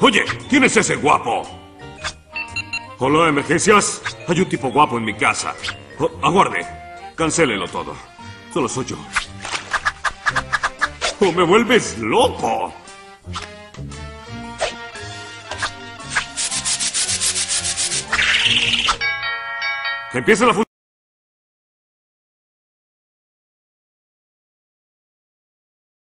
Oye, ¿quién es ese guapo? Hola, emergencias. Hay un tipo guapo en mi casa. Oh, aguarde. Cancélelo todo. Solo soy yo. ¡Oh, me vuelves loco! Empieza la función.